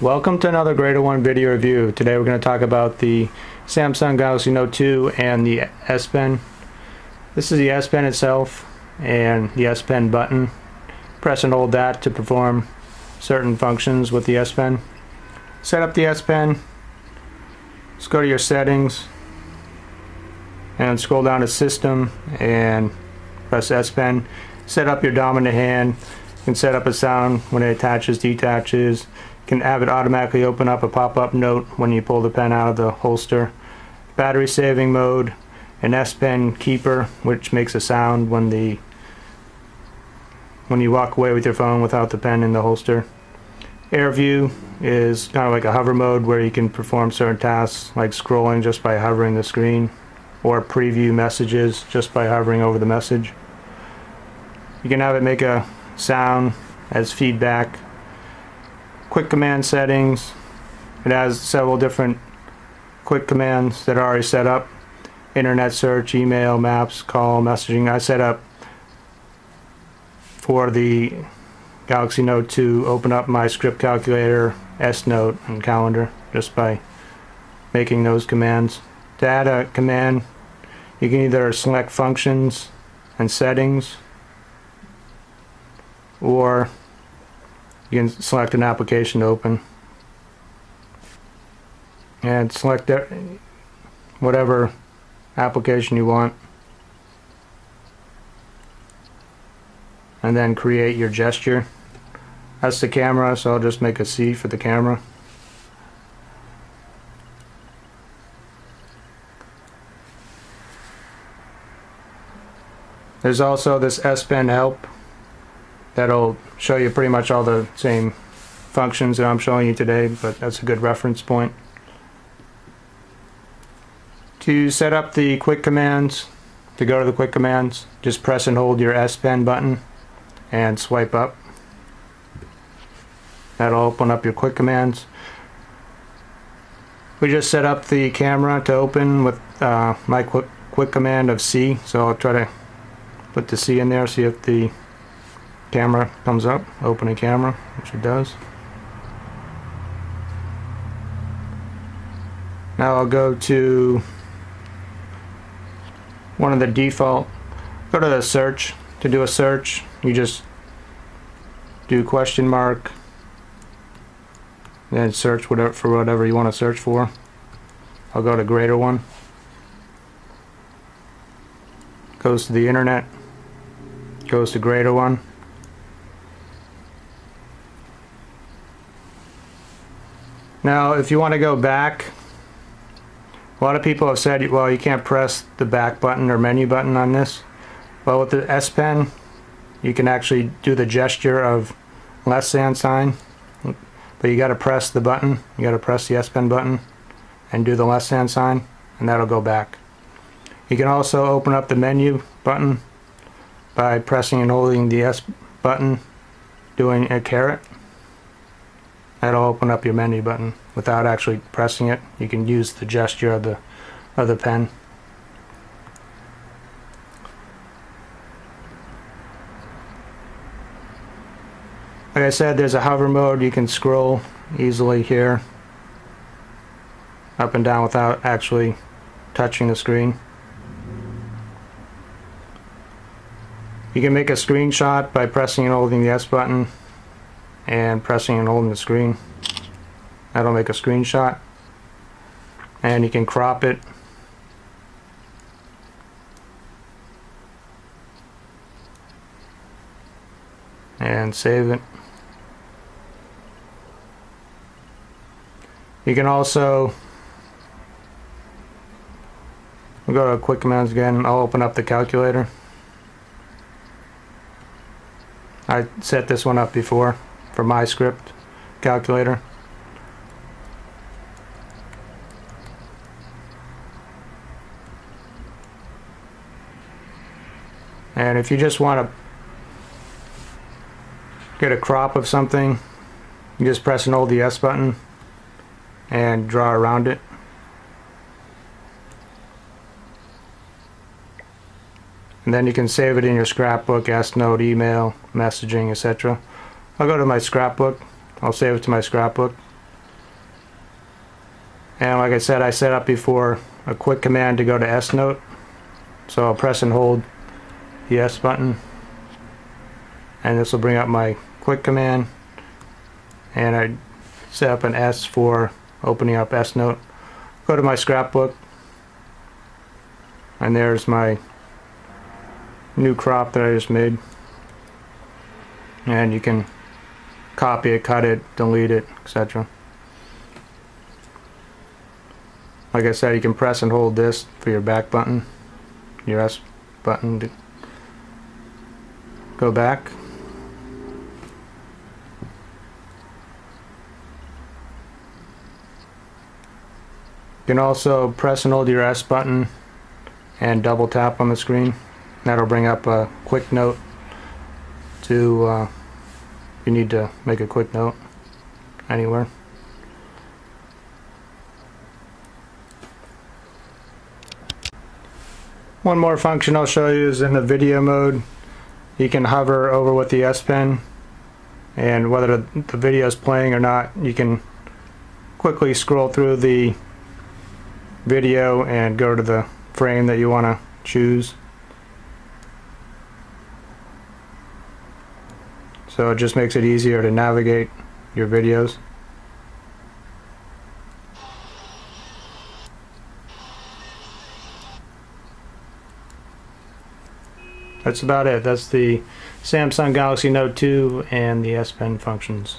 Welcome to another Greater One video review. Today we're going to talk about the Samsung Galaxy Note 2 and the S Pen. This is the S Pen itself and the S Pen button. Press and hold that to perform certain functions with the S Pen. Set up the S Pen. Let's go to your settings and scroll down to system and press S Pen. Set up your dominant hand. You can set up a sound when it attaches, detaches can have it automatically open up a pop-up note when you pull the pen out of the holster. Battery saving mode, an S Pen keeper which makes a sound when the when you walk away with your phone without the pen in the holster. Air view is kind of like a hover mode where you can perform certain tasks like scrolling just by hovering the screen or preview messages just by hovering over the message. You can have it make a sound as feedback quick command settings. It has several different quick commands that are already set up. Internet search, email, maps, call, messaging. I set up for the Galaxy Note to open up MyScript Calculator, S Note, and calendar just by making those commands. To add a command, you can either select functions and settings or you can select an application to open. And select whatever application you want. And then create your gesture. That's the camera so I'll just make a C for the camera. There's also this S Pen help that'll show you pretty much all the same functions that I'm showing you today, but that's a good reference point. To set up the quick commands, to go to the quick commands, just press and hold your S Pen button and swipe up. That'll open up your quick commands. We just set up the camera to open with uh, my quick, quick command of C, so I'll try to put the C in there, see if the camera comes up, open a camera, which it does. Now I'll go to one of the default, go to the search. To do a search, you just do question mark, then search whatever for whatever you want to search for. I'll go to greater one. Goes to the internet, goes to greater one. Now, if you want to go back, a lot of people have said, well, you can't press the back button or menu button on this. Well, with the S Pen, you can actually do the gesture of less than sign, but you got to press the button. You got to press the S Pen button and do the less than sign, and that'll go back. You can also open up the menu button by pressing and holding the S button, doing a caret. That'll open up your menu button without actually pressing it. You can use the gesture of the of the pen. Like I said, there's a hover mode. You can scroll easily here up and down without actually touching the screen. You can make a screenshot by pressing and holding the S button and pressing and holding the screen. That'll make a screenshot. And you can crop it. And save it. You can also we'll go to quick commands again. I'll open up the calculator. I set this one up before for my script calculator. And if you just want to get a crop of something, you just press and hold the S button and draw around it. And then you can save it in your scrapbook, S note, email, messaging, etc. I'll go to my scrapbook. I'll save it to my scrapbook. And like I said, I set up before a quick command to go to S Note. So I'll press and hold the S button. And this will bring up my quick command. And I set up an S for opening up S Note. Go to my scrapbook. And there's my new crop that I just made. And you can copy it, cut it, delete it, etc. Like I said, you can press and hold this for your back button, your S button to go back. You can also press and hold your S button and double tap on the screen. That'll bring up a quick note to uh, you need to make a quick note anywhere. One more function I'll show you is in the video mode. You can hover over with the S Pen and whether the video is playing or not, you can quickly scroll through the video and go to the frame that you want to choose. So it just makes it easier to navigate your videos. That's about it. That's the Samsung Galaxy Note 2 and the S Pen functions.